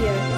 here.